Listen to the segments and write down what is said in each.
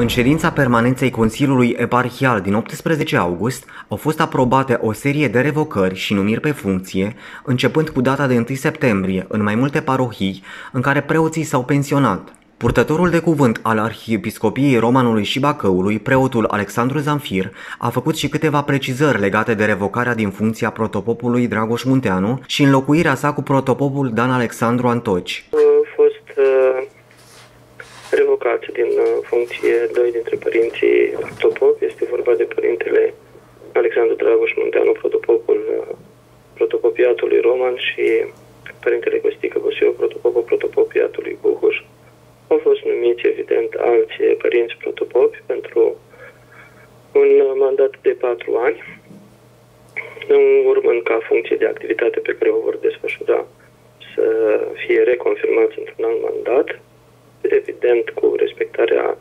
În ședința permanenței Consiliului Eparhial din 18 august au fost aprobate o serie de revocări și numiri pe funcție, începând cu data de 1 septembrie în mai multe parohii în care preoții s-au pensionat. Purtătorul de cuvânt al Arhiepiscopiei Romanului și Bacăului, preotul Alexandru Zamfir, a făcut și câteva precizări legate de revocarea din funcția protopopului Dragoș Munteanu și înlocuirea sa cu protopopul Dan Alexandru Antoci. A fost uh, revocat din uh, funcție doi dintre părinții protopop. Este vorba de părintele Alexandru Dragoș Munteanu, protopopul uh, protopopiatului Roman și părintele Costică Bosiu, protopopul protopopiatului Buhuș. Au fost numiți, evident, alți părinți protopopi pentru un mandat de patru ani, urmând ca funcție de activitate pe care o vor desfășura să fie reconfirmați într-un alt mandat, evident cu respectarea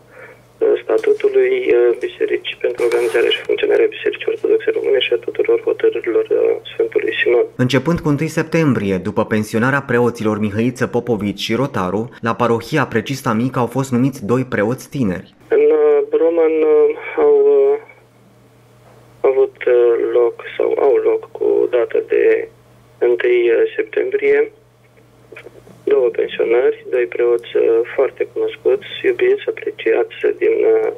statutului uh, Bisericii pentru organizarea și funcționarea Bisericii Ortodoxe Române și a tuturor hotărârilor uh, Sfântului Sinod. Începând cu 1 septembrie, după pensionarea preoților Mihăiță Popovici și Rotaru, la parohia Precista Mică au fost numiți doi preoți tineri. În uh, Roman au avut loc sau au loc cu data de 1 septembrie două pensionari, doi preoți uh, foarte cunoscuți, iubiți, apreciați din uh,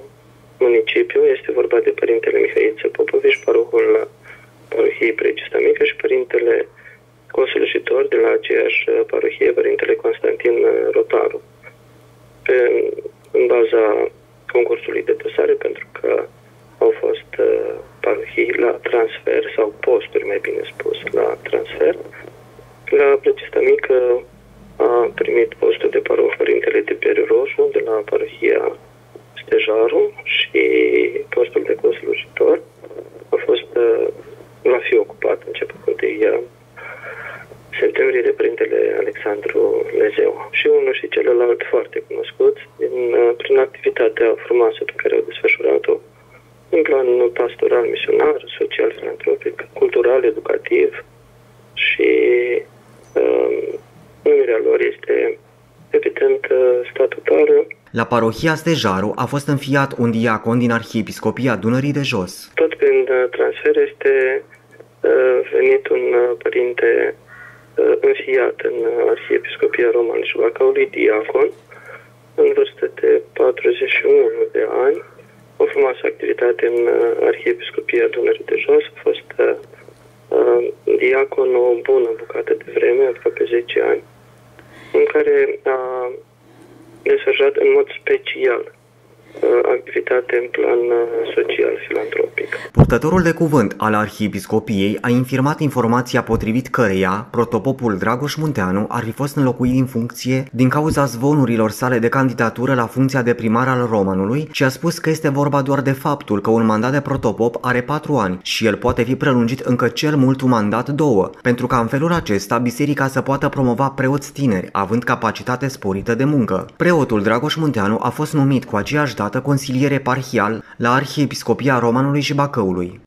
municipiu. Este vorba de Părintele Mihaiță Popovici, parohul parohiei Precista Mică și Părintele consulujitor de la aceeași uh, parohie, Părintele Constantin Rotaru. Pe, în baza concursului de dosare, pentru că au fost parohii la transfer, sau posturi, mai bine spus, la transfer, la Precista Mică a primit postul de paroh Părintele Tiberiu Roșu de la parohia Stejaru și postul de conslujitor a fost, uh, va fi ocupat începând de uh, septembrie de Părintele Alexandru Lezeu. Și unul și celălalt foarte cunoscut din, uh, prin activitatea frumoasă pe care au desfășurat-o în plan pastoral, misionar, social, filantropic, cultural, educativ și numirea lor este evident statutară. La parohia Stejaru a fost înfiat un diacon din Arhiepiscopia Dunării de Jos. Tot prin uh, transfer este uh, venit un uh, părinte înfiat în Arhiepiscopia Roman și Bacăului, diacon, în vârstă de 41 de ani, o frumoasă activitate în Arhiepiscopia Dunării de Jos, a fost diacon o bună bucată de vreme, aproape 10 ani, în care a desfășurat în mod special Uh, activitate în plan uh, social filantropic. Purtătorul de cuvânt al Arhiepiscopiei a infirmat informația potrivit căreia protopopul Dragoș Munteanu ar fi fost înlocuit din funcție din cauza zvonurilor sale de candidatură la funcția de primar al Romanului și a spus că este vorba doar de faptul că un mandat de protopop are patru ani și el poate fi prelungit încă cel mult un mandat două, pentru ca în felul acesta biserica să poată promova preoți tineri, având capacitate sporită de muncă. Preotul Dragoș Munteanu a fost numit cu aceeași dată consilier eparhial la Arhiepiscopia Romanului și Bacăului.